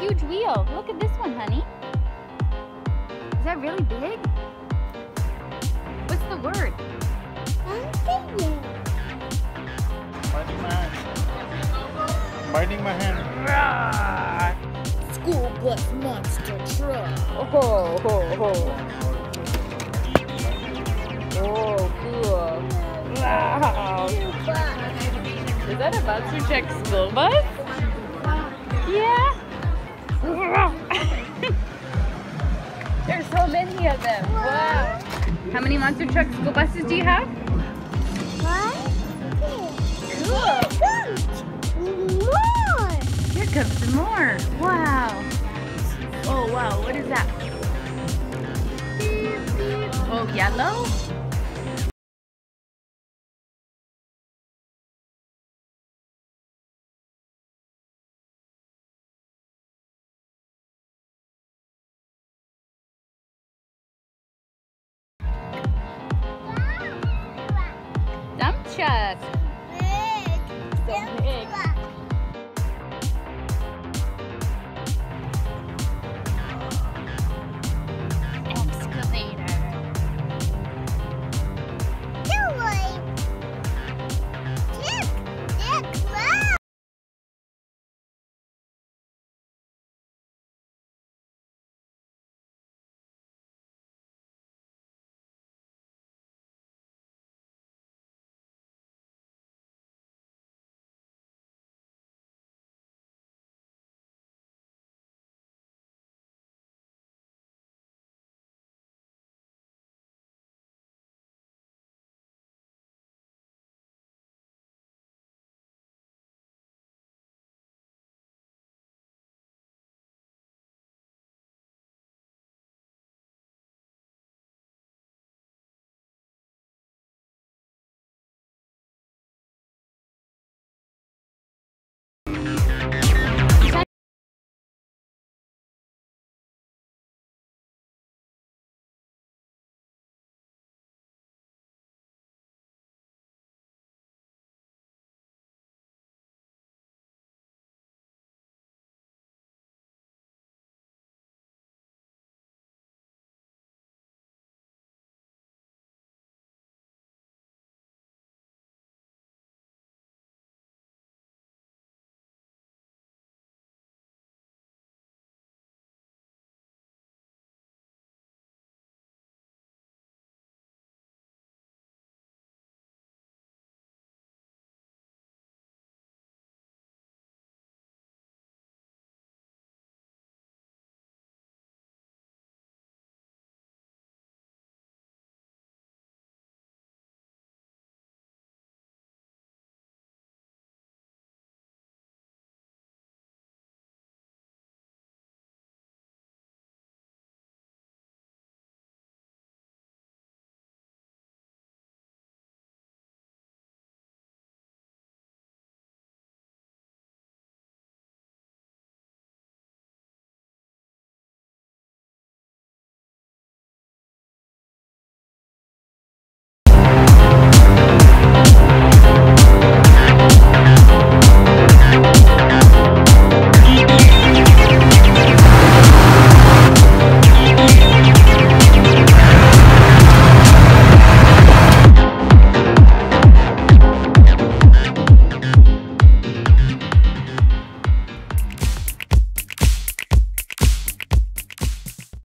huge wheel. Look at this one, honey. Is that really big? What's the word? Mountain. Biting my hand. Biting my hand. School bus monster truck. Oh, oh, oh. Oh, cool. Wow. Is that a monster truck school bus? Monster truck school buses do you have? Cool. Here comes some more. Wow. Oh, wow. What is that? Oh, yellow? Dump truck. So big.